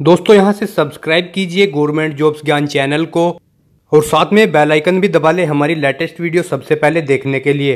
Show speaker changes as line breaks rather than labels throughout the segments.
दोस्तों, यहाँ से सब्सक्राइब कीजिए गवर्नमेंट जॉब्स ज्ञान चैनल को और साथ में बेल आइकन भी दबा लें हमारी लेटेस्ट वीडियो सबसे पहले देखने के लिए।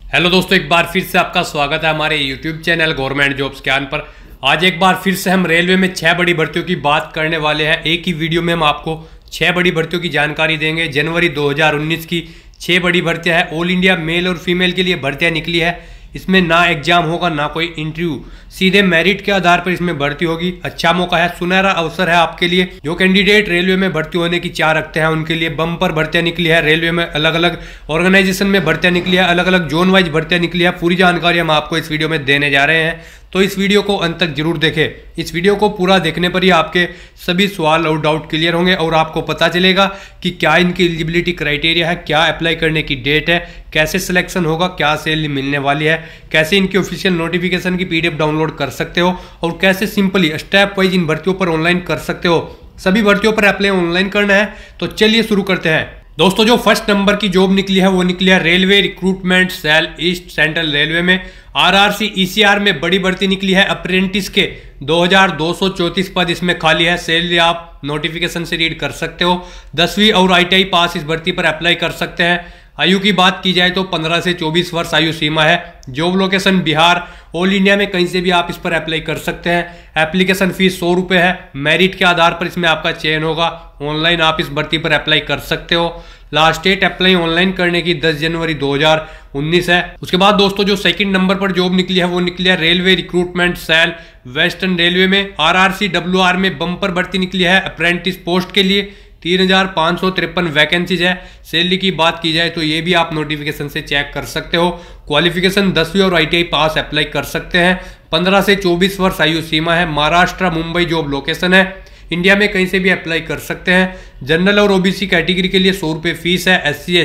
हेलो दोस्तों, एक बार फिर से आपका स्वागत है हमारे यूट्यूब चैनल गवर्नमेंट जॉब्स ज्ञान पर। आज एक बार फिर से हम रेलवे में छह बड़ी भर्तियों की बात करने वाले हैं। एक ही वीडियो में हम आपको छह बड़ी भर्तियों की जानकारी देंगे। जनवरी 2019 की छह बड़ी भर्तियाँ हैं। ऑल इंडिया मेल और फीमेल के लिए भर्तियाँ निकली है। इसमें ना एग्ज़ाम होगा, ना कोई इंटरव्यू सीधे मेरिट के आधार पर इसमें भर्ती होगी। अच्छा मौका है, सुनहरा अवसर है आपके लिए। जो कैंडिडेट रेलवे में भर्ती होने की चाह रखते हैं, उनके लिए बम्पर भर्तियाँ निकली है। रेलवे में अलग अलग ऑर्गेनाइजेशन में भर्तियाँ निकली है अलग अलग जोन वाइज भर्तियाँ निकली है। पूरी जानकारी हम आपको इस वीडियो में देने जा रहे हैं। तो इस वीडियो को अंत तक ज़रूर देखें। इस वीडियो को पूरा देखने पर ही आपके सभी सवाल और डाउट क्लियर होंगे और आपको पता चलेगा कि क्या इनकी एलिजिबिलिटी क्राइटेरिया है, क्या अप्लाई करने की डेट है, कैसे सिलेक्शन होगा, क्या सैलरी मिलने वाली है, कैसे इनकी ऑफिशियल नोटिफिकेशन की पीडीएफ डाउनलोड कर सकते हो और कैसे सिंपली स्टेप वाइज इन भर्तियों पर ऑनलाइन कर सकते हो। सभी भर्तियों पर अप्लाई ऑनलाइन करना है तो चलिए शुरू करते हैं। दोस्तों, जो फ़र्स्ट नंबर की जॉब निकली है, वो निकली है Railway Recruitment Cell East Central Railway में। आरआरसी ईसीआर e में बड़ी भर्ती निकली है अप्रेंटिस के। 2234 पद इसमें खाली है। सैलरी आप नोटिफिकेशन से रीड कर सकते हो। दसवीं और आईटीआई पास इस भर्ती पर अप्लाई कर सकते हैं। आयु की बात की जाए तो 15 से 24 वर्ष आयु सीमा है। Job location Bihar. All India में कहीं से भी आप इस पर अप्लाई कर सकते हैं। एप्लीकेशन फ़ीस सौ रुपये है। मेरिट के आधार पर इसमें आपका चयन होगा। ऑनलाइन आप इस भर्ती पर अप्लाई कर सकते हो। लास्ट डेट अप्लाई ऑनलाइन करने की 10 जनवरी 2019 है। उसके बाद दोस्तों, जो सेकंड नंबर पर जॉब निकली है, वो निकली है Railway Recruitment Cell Western Railway में। आरआरसी डब्ल्यूआर में बम्पर भर्ती निकली है अप्रेंटिस पोस्ट के लिए। तीन हज़ार पाँच सौ तिरपन वैकेंसीज है। सैलरी की बात की जाए तो ये भी आप नोटिफिकेशन से चेक कर सकते हो। क्वालिफिकेशन दसवीं और आईटीआई पास अप्लाई कर सकते हैं। पंद्रह से चौबीस वर्ष आयु सीमा है। महाराष्ट्र, मुंबई जॉब लोकेशन है। इंडिया में कहीं से भी अप्लाई कर सकते हैं। जनरल और ओबीसी कैटेगरी के लिए सौ रुपये फ़ीस है। एस सी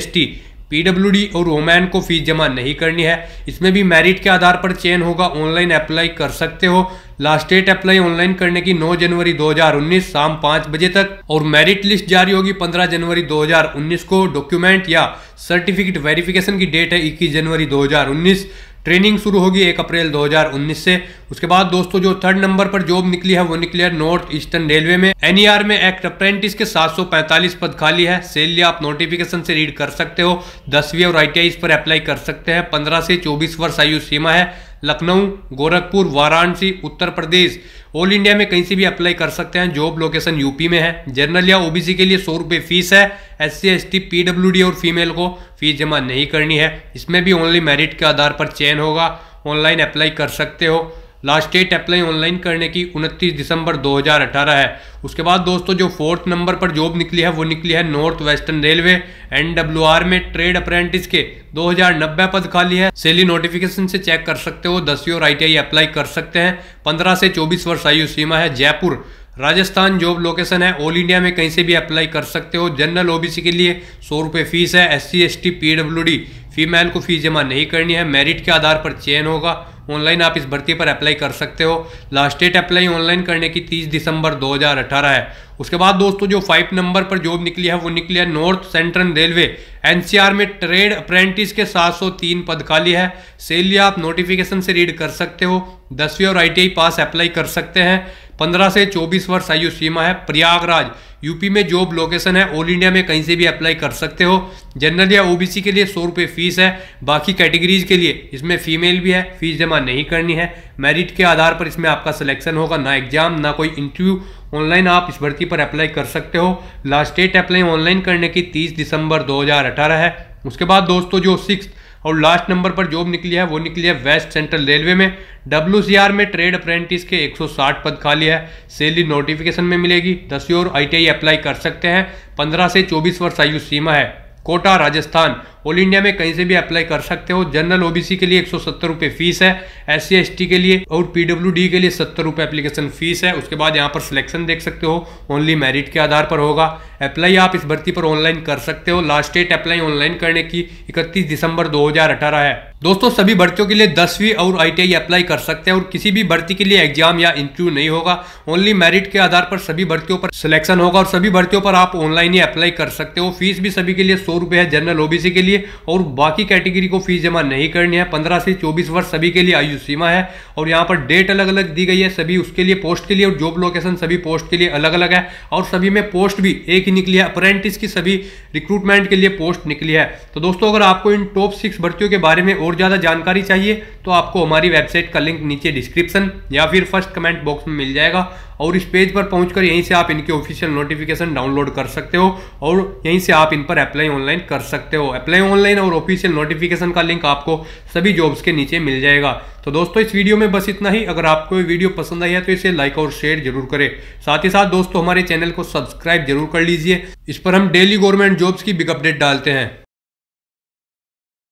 पीडब्ल्यूडी और वोमैन को फ़ीस जमा नहीं करनी है। इसमें भी मेरिट के आधार पर चयन होगा। ऑनलाइन अप्लाई कर सकते हो। लास्ट डेट अप्लाई ऑनलाइन करने की 9 जनवरी 2019 शाम 5 बजे तक। और मेरिट लिस्ट जारी होगी 15 जनवरी 2019 को। डॉक्यूमेंट या सर्टिफिकेट वेरिफिकेशन की डेट है 21 जनवरी 2019 ट्रेनिंग शुरू होगी एक अप्रैल 2019 से। उसके बाद दोस्तों, जो थर्ड नंबर पर जॉब निकली है, वो निकली है नॉर्थ ईस्टर्न रेलवे में। एनईआर e में एक्ट अप्रेंटिस के 745 पद खाली है। सेलरी आप नोटिफिकेशन से रीड कर सकते हो। दसवीं और इस पर अप्लाई कर सकते हैं। पंद्रह से चौबीस वर्ष आयु सीमा है। लखनऊ, गोरखपुर, वाराणसी, उत्तर प्रदेश। ऑल इंडिया में कहीं से भी अप्लाई कर सकते हैं जॉब लोकेशन यूपी में है। जनरल या ओबीसी के लिए सौ रुपये फ़ीस है। S C S T PW और फीमेल को फ़ीस जमा नहीं करनी है। इसमें भी ओनली मेरिट के आधार पर चयन होगा। ऑनलाइन अप्लाई कर सकते हो। लास्ट डेट अप्लाई ऑनलाइन करने की 29 दिसंबर 2018 है। उसके बाद दोस्तों, जो फोर्थ नंबर पर जॉब निकली है, वो निकली है नॉर्थ वेस्टर्न रेलवे, एनडब्ल्यूआर में ट्रेड अप्रेंटिस के। 2090 पद खाली है। सेली नोटिफिकेशन से चेक कर सकते हो दसवीं और आईटीआई अप्लाई कर सकते हैं। 15 से 24 वर्ष आयु सीमा है जयपुर। राजस्थान जॉब लोकेशन है, ऑल इंडिया में कहीं से भी अप्लाई कर सकते हो। जनरल ओबीसी के लिए सौ रुपये फ़ीस है S C S T P W D female को फ़ीस जमा नहीं करनी है। मेरिट के आधार पर चयन होगा। ऑनलाइन आप इस भर्ती पर अप्लाई कर सकते हो। लास्ट डेट अप्लाई ऑनलाइन करने की 30 दिसंबर 2018 है। उसके बाद दोस्तों, जो फाइव नंबर पर जॉब निकली है, वो निकली है नॉर्थ सेंट्रल रेलवे। एनसीआर में ट्रेड अप्रेंटिस के 703 पद खाली है। सैलरी आप नोटिफिकेशन से रीड कर सकते हो। दसवीं और आईटीआई पास अप्लाई कर सकते हैं। पंद्रह से चौबीस वर्ष आयु सीमा है। प्रयागराज यूपी में जॉब लोकेशन है। ऑल इंडिया में कहीं से भी अप्लाई कर सकते हो। जनरल या ओबीसी के लिए सौ रुपये फ़ीस है। बाकी कैटेगरीज के लिए इसमें फीमेल भी है। फ़ीस जमा नहीं करनी है। मेरिट के आधार पर इसमें आपका सिलेक्शन होगा। ना एग्ज़ाम ना कोई इंटरव्यू ऑनलाइन आप इस भर्ती पर अप्लाई कर सकते हो। लास्ट डेट अप्लाई ऑनलाइन करने की तीस दिसंबर दो हज़ार अठारह है। उसके बाद दोस्तों जो सिक्स और लास्ट नंबर पर जॉब निकली है, वो निकली है वेस्ट सेंट्रल रेलवे में। WCR में ट्रेड अप्रेंटिस के 160 पद खाली है। सैलरी नोटिफिकेशन में मिलेगी। दसवीं और आई अप्लाई कर सकते हैं। 15 से 24 वर्ष आयु सीमा है। कोटा, राजस्थान, ऑल इंडिया में कहीं से भी अप्लाई कर सकते हो। जनरल ओबीसी के लिए एक सौ फ़ीस है। एस सी के लिए और पीडब्ल्यू के लिए सत्तर रुपये एप्लीकेशन फ़ीस है। उसके बाद यहाँ पर सिलेक्शन देख सकते हो। ओनली मेरिट के आधार पर होगा। अप्लाई आप इस भर्ती पर ऑनलाइन कर सकते हो। लास्ट डेट अप्लाई ऑनलाइन करने की इकतीस दिसंबर दो हज़ार अठारह है। दोस्तों, सभी भर्तियों के लिए दसवीं और आई अप्लाई कर सकते हैं और किसी भी भर्ती के लिए एग्ज़ाम या इंटरव्यू नहीं होगा। ओनली मेरिट के आधार पर सभी भर्तियों पर सिलेक्शन होगा और सभी भर्तियों पर आप ऑनलाइन ही अप्लाई कर सकते हो। फ़ीस भी सभी के लिए सौ रुपये है जनरल ओबीसी के लिए और बाकी कैटेगरी को फ़ीस जमा नहीं करनी है। पंद्रह से चौबीस वर्ष सभी के लिए आयु सीमा है और यहाँ पर डेट अलग अलग दी गई है। सभी उसके लिए पोस्ट के लिए और जॉब लोकेशन सभी पोस्ट के लिए अलग अलग है और सभी में पोस्ट भी एक ही निकली है। अप्रेंटिस की सभी रिक्रूटमेंट के लिए पोस्ट निकली है। तो दोस्तों, अगर आपको इन टॉप सिक्स भर्तियों के बारे में और ज़्यादा जानकारी चाहिए तो आपको हमारी वेबसाइट का लिंक नीचे डिस्क्रिप्शन या फिर फ़र्स्ट कमेंट बॉक्स में मिल जाएगा। और इस पेज पर पहुंचकर यहीं से आप इनके ऑफिशियल नोटिफिकेशन डाउनलोड कर सकते हो और यहीं से आप इन पर अप्लाई ऑनलाइन कर सकते हो। अप्लाई ऑनलाइन और ऑफिशियल नोटिफिकेशन का लिंक आपको सभी जॉब्स के नीचे मिल जाएगा। तो दोस्तों, इस वीडियो में बस इतना ही। अगर आपको ये वीडियो पसंद आई है तो इसे लाइक और शेयर ज़रूर करें। साथ ही साथ दोस्तों, हमारे चैनल को सब्सक्राइब ज़रूर कर लीजिए। इस पर हम डेली गवर्नमेंट जॉब्स की बिग अपडेट डालते हैं।